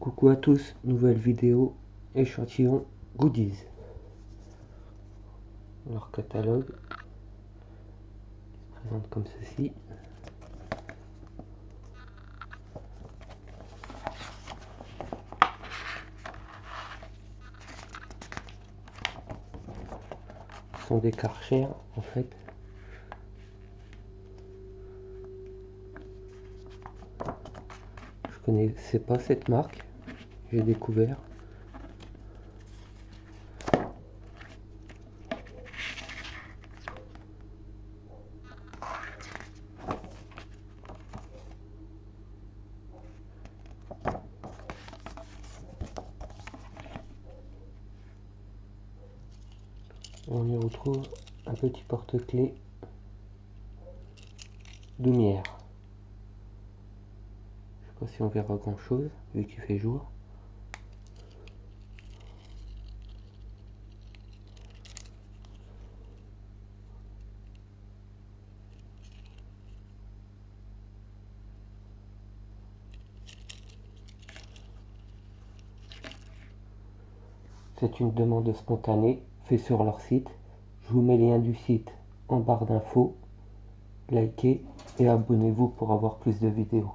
Coucou à tous, nouvelle vidéo échantillon goodies. Leur catalogue se présente comme ceci. Ce sont des karchers en fait je connaissais pas cette marque j'ai découvert. On y retrouve un petit porte-clés lumière. Je sais pas si on verra grand chose vu qu'il fait jour. C'est une demande spontanée faite sur leur site. Je vous mets le lien du site en barre d'infos. Likez et abonnez-vous pour avoir plus de vidéos.